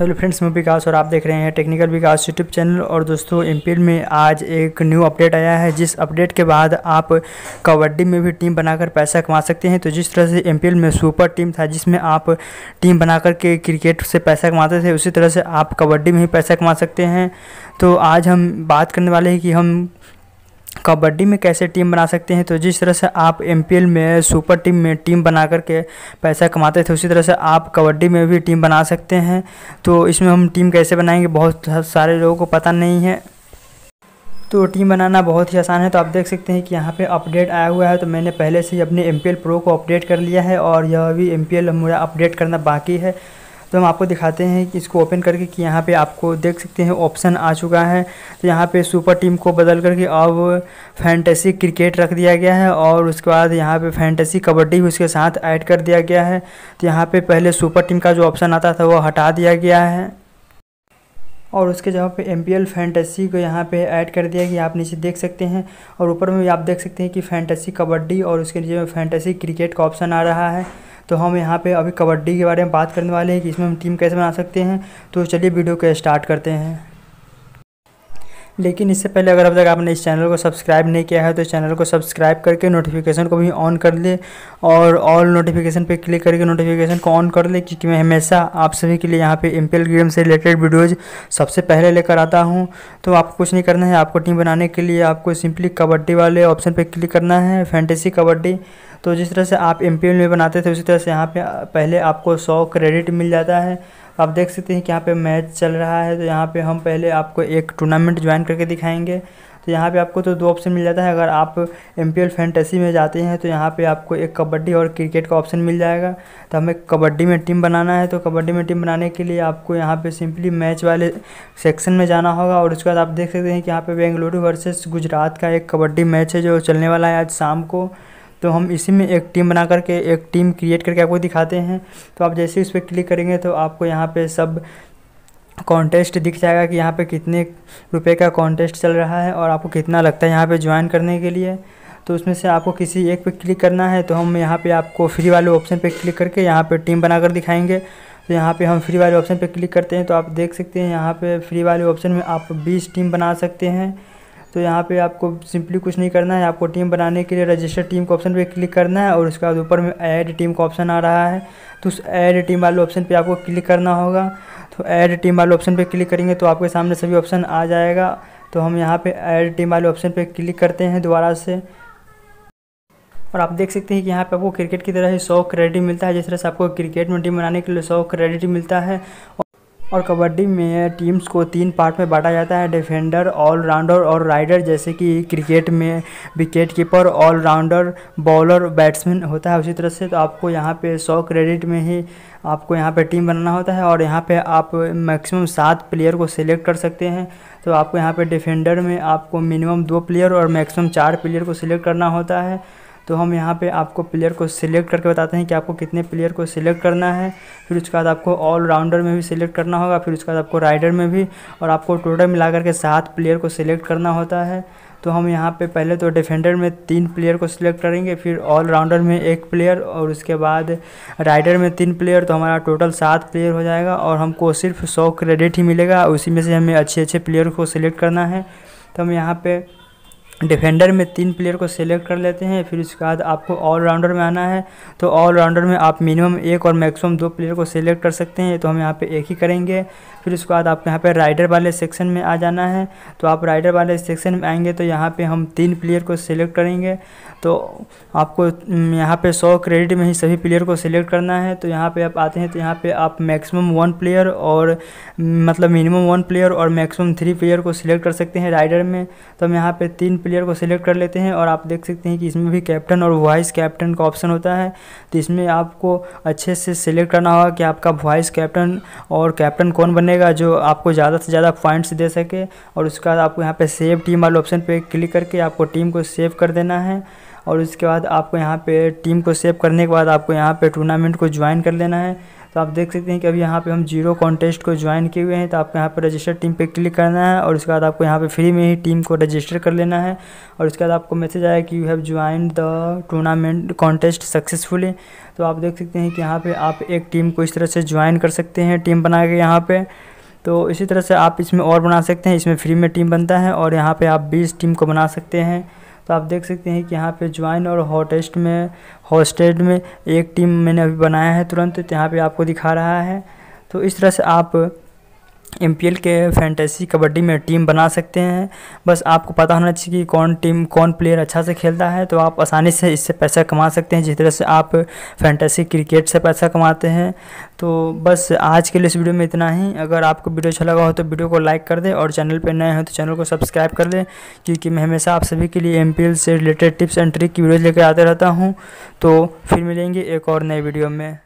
Hello friends, मैं विकास और आप देख रहे हैं टेक्निकल विकास यूट्यूब चैनल। और दोस्तों, एमपीएल में आज एक न्यू अपडेट आया है, जिस अपडेट के बाद आप कबड्डी में भी टीम बनाकर पैसा कमा सकते हैं। तो जिस तरह से एमपीएल में सुपर टीम था, जिसमें आप टीम बनाकर के क्रिकेट से पैसा कमाते थे, उसी तरह से आप कबड्डी में ही पैसा कमा सकते हैं। तो आज हम बात करने वाले हैं कि हम कबड्डी में कैसे टीम बना सकते हैं? तो जिस तरह से आप एमपीएल में सुपर टीम में टीम बना करके पैसा कमाते थे, उसी तरह से आप कबड्डी में भी टीम बना सकते हैं। तो इसमें हम टीम कैसे बनाएँगे? बहुत सारे लोगों को पता नहीं है। तो टीम बनाना बहुत ही आसान है। तो आप देख सकते हैं कि यहाँ पे अपडेट आया हुआ है। तो मैंने पहले से ही अपने एम प्रो को अपडेट कर लिया है और यह भी एम मेरा अपडेट करना बाकी है। तो हम आपको दिखाते हैं कि इसको ओपन करके कि यहाँ पे आपको देख सकते हैं ऑप्शन आ चुका है। तो यहाँ पे सुपर टीम को बदल करके अब फैंटेसी क्रिकेट रख दिया गया है और उसके बाद यहाँ पे फैंटेसी कबड्डी भी उसके साथ ऐड कर दिया गया है। तो यहाँ पे पहले सुपर टीम का जो ऑप्शन आता था वो हटा दिया गया है। और उसके जगह पे एम पी एल फैंटेसी को यहाँ पे ऐड कर दिया गया आप नीचे देख सकते हैं और ऊपर में भी आप देख सकते हैं कि फैंटेसी कबड्डी और उसके नीचे में फैंटेसी क्रिकेट का ऑप्शन आ रहा है। तो हम यहाँ पे अभी कबड्डी के बारे में बात करने वाले हैं कि इसमें हम टीम कैसे बना सकते हैं। तो चलिए वीडियो को स्टार्ट करते हैं। लेकिन इससे पहले अगर अब तक आपने इस चैनल को सब्सक्राइब नहीं किया है तो चैनल को सब्सक्राइब करके नोटिफिकेशन को भी ऑन कर ले और ऑल नोटिफिकेशन पे क्लिक करके नोटिफिकेशन को ऑन कर ले क्योंकि मैं हमेशा आप सभी के लिए यहाँ पे एम गेम से रिलेटेड वीडियोज़ सबसे पहले लेकर आता हूँ। तो आपको कुछ नहीं करना है, आपको टीम बनाने के लिए आपको सिंपली कबड्डी वाले ऑप्शन पर क्लिक करना है फैंटेसी कबड्डी। तो जिस तरह से आप MPL में बनाते थे, उसी तरह से यहाँ पे पहले आपको सौ क्रेडिट मिल जाता है। आप देख सकते हैं कि यहाँ पे मैच चल रहा है तो यहाँ पे हम पहले आपको एक टूर्नामेंट ज्वाइन करके दिखाएँगे। तो यहाँ पे आपको तो दो ऑप्शन मिल जाता है, अगर आप एम पी फैंटेसी में जाते हैं तो यहाँ पे आपको एक कबड्डी और क्रिकेट का ऑप्शन मिल जाएगा। तो हमें कबड्डी में टीम बनाना है तो कबड्डी में टीम बनाने के लिए आपको यहाँ पे सिंपली मैच वाले सेक्शन में जाना होगा, और उसके बाद आप देख सकते हैं कि यहाँ पे बेंगलुरु वर्सेस गुजरात का एक कबड्डी मैच है, जो चलने वाला है आज शाम को। तो हम इसी में एक टीम बना करके, एक टीम क्रिएट करके आपको दिखाते हैं। तो आप जैसे उस पर क्लिक करेंगे तो आपको यहाँ पे सब कॉन्टेस्ट दिख जाएगा कि यहाँ पे कितने रुपए का कॉन्टेस्ट चल रहा है और आपको कितना लगता है यहाँ पे ज्वाइन करने के लिए। तो उसमें से आपको किसी एक पे क्लिक करना है तो हम यहाँ पे आपको फ्री वाले ऑप्शन पे क्लिक करके यहाँ पे टीम बनाकर दिखाएँगे। तो यहाँ पे हम फ्री वाले ऑप्शन पे क्लिक करते हैं तो आप देख सकते हैं यहाँ पे फ्री वाले ऑप्शन में आप 20 टीम बना सकते हैं। तो यहाँ पे आपको सिंपली कुछ नहीं करना है। आपको टीम बनाने के लिए रजिस्टर टीम के ऑप्शन पे क्लिक करना है और उसके बाद ऊपर में ऐड टीम का ऑप्शन आ रहा है। तो उस ऐड टीम वाले ऑप्शन पे आपको क्लिक करना होगा। तो ऐड टीम वाले ऑप्शन पे क्लिक करेंगे तो आपके सामने सभी ऑप्शन आ जाएगा। तो हम यहाँ पे ऐड टीम वाले ऑप्शन पे क्लिक करते हैं दोबारा से। और आप देख सकते हैं कि यहाँ पे आपको क्रिकेट की तरह ही सौ क्रेडिट मिलता है। जिस तरह से आपको क्रिकेट में टीम बनाने के लिए सौ क्रेडिट मिलता है। और कबड्डी में टीम्स को तीन पार्ट में बांटा जाता है डिफेंडर ऑलराउंडर और राइडर जैसे कि क्रिकेट में wicket keeper all rounder bowler batsman होता है उसी तरह से। तो आपको यहाँ पे सौ क्रेडिट में ही आपको यहाँ पे टीम बनाना होता है और यहाँ पे आप मैक्सिमम सात प्लेयर को सिलेक्ट कर सकते हैं। तो आपको यहाँ पे डिफेंडर में आपको मिनिमम दो प्लेयर और मैक्सिमम चार प्लेयर को सिलेक्ट करना होता है। तो हम यहाँ पे आपको प्लेयर को सिलेक्ट करके बताते हैं कि आपको कितने प्लेयर को सिलेक्ट करना है। फिर उसके बाद आपको ऑल राउंडर में भी सिलेक्ट करना होगा। फिर उसके बाद आपको राइडर में भी और आपको टोटल मिला करके सात प्लेयर को सिलेक्ट करना होता है। तो हम यहाँ पे पहले तो डिफेंडर में तीन प्लेयर को सिलेक्ट करेंगे, फिर ऑल राउंडर में एक प्लेयर और उसके बाद राइडर में तीन प्लेयर तो हमारा टोटल सात प्लेयर हो जाएगा और हमको सिर्फ़ सौ क्रेडिट ही मिलेगा। उसी में से हमें अच्छे अच्छे प्लेयर को सिलेक्ट करना है। तो हम यहाँ पे डिफेंडर में तीन प्लेयर को सेलेक्ट कर लेते हैं, फिर उसके बाद आपको ऑलराउंडर में आना है। तो ऑलराउंडर में आप मिनिमम एक और मैक्सिमम दो प्लेयर को सेलेक्ट कर सकते हैं तो हम यहाँ पे एक ही करेंगे। फिर उसके बाद आपको यहाँ पे राइडर वाले सेक्शन में आ जाना है। तो आप राइडर वाले सेक्शन में आएँगे तो यहाँ पे हम तीन प्लेयर को सिलेक्ट करेंगे। तो आपको यहाँ पे सौ क्रेडिट में ही सभी प्लेयर को सिलेक्ट करना है। तो यहाँ पे आप आते हैं तो यहाँ पे आप मैक्सिमम वन प्लेयर और मतलब मिनिमम वन प्लेयर और मैक्सिमम थ्री प्लेयर को सिलेक्ट कर सकते हैं राइडर में। तो हम यहाँ पे तीन प्लेयर को सिलेक्ट कर लेते हैं और आप देख सकते हैं कि इसमें भी कैप्टन और वाइस कैप्टन का ऑप्शन होता है। तो इसमें आपको अच्छे से सिलेक्ट करना होगा कि आपका वाइस कैप्टन और कैप्टन कौन बनेगा जो आपको ज़्यादा से ज़्यादा पॉइंट्स दे सके और उसके बाद आपको यहाँ पे सेव टीम वाले ऑप्शन पे क्लिक करके आपको टीम को सेव कर देना है और उसके बाद आपको यहाँ पे टीम को सेव करने के बाद आपको यहाँ पे टूर्नामेंट को ज्वाइन कर लेना है। तो आप देख सकते हैं कि अभी यहाँ पे हम ज़ीरो कॉन्टेस्ट को ज्वाइन किए हुए हैं। तो आपको यहाँ पर रजिस्टर टीम पे क्लिक करना है और उसके बाद आपको यहाँ पे फ्री में ही टीम को रजिस्टर कर लेना है। और उसके बाद आपको मैसेज आया कि you have join the tournament contest successfully तो आप देख सकते हैं कि यहाँ पर आप एक टीम को इस तरह से ज्वाइन कर सकते हैं टीम बना के यहाँ पर तो इसी तरह से आप इसमें और बना सकते हैं, इसमें फ्री में टीम बनता है और यहाँ पर आप बीस टीम को बना सकते हैं। तो आप देख सकते हैं कि यहाँ पे ज्वाइन और हॉटेस्ट में हॉस्टेड में एक टीम मैंने अभी बनाया है तुरंत तो यहाँ पे आपको दिखा रहा है। तो इस तरह से आप एमपीएल के फैंटेसी कबड्डी में टीम बना सकते हैं। बस आपको पता होना चाहिए कि कौन टीम कौन प्लेयर अच्छा से खेलता है तो आप आसानी से इससे पैसा कमा सकते हैं। जिस तरह से आप फैंटेसी क्रिकेट से पैसा कमाते हैं। तो बस आज के लिए इस वीडियो में इतना ही। अगर आपको वीडियो अच्छा लगा हो तो वीडियो को लाइक कर दें और चैनल पर नए हो तो चैनल को सब्सक्राइब कर दें, क्योंकि मैं हमेशा आप सभी के लिए MPL से रिलेटेड टिप्स एंड ट्रिक की वीडियो लेकर आते रहता हूँ। तो फिर मिलेंगे एक और नए वीडियो में।